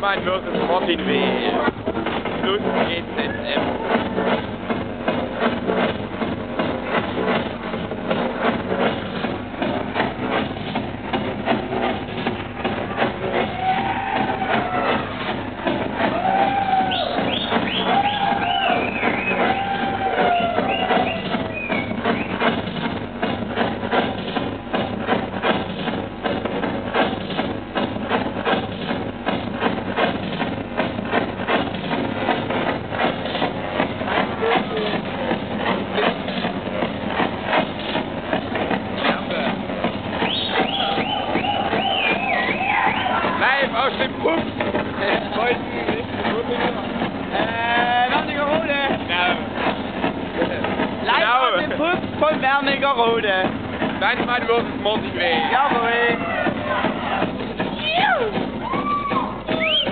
trabalho meu que eu volto. Live aus dem Puff. Äh, Wernigerode. Genau. Live Genau. aus dem Puff von Wernigerode. Mal los morgen weer. Jawohl.